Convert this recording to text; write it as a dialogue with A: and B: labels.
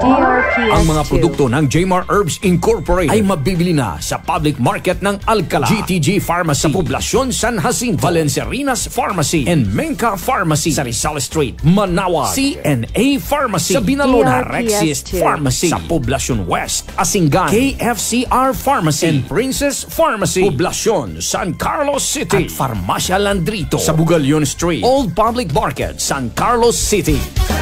A: DRPS2.
B: Ang mga produkto ng Jmar Herbs Incorporated ay mabibili na sa public market ng Alcala, GTG Pharmacy, sa Poblacion San Jacinto, Valencerinas Pharmacy, and Menka Pharmacy sa Rizal Street, Manawa, CNA Pharmacy, sa Binalona, Rexis Pharmacy, sa Poblacion West, Asingan, KFCR Pharmacy, and Princess Pharmacy, Poblacion San Carlos City, at Farmacia Landrito, sa Bugalyon Street, Old Public Market, San Carlos City.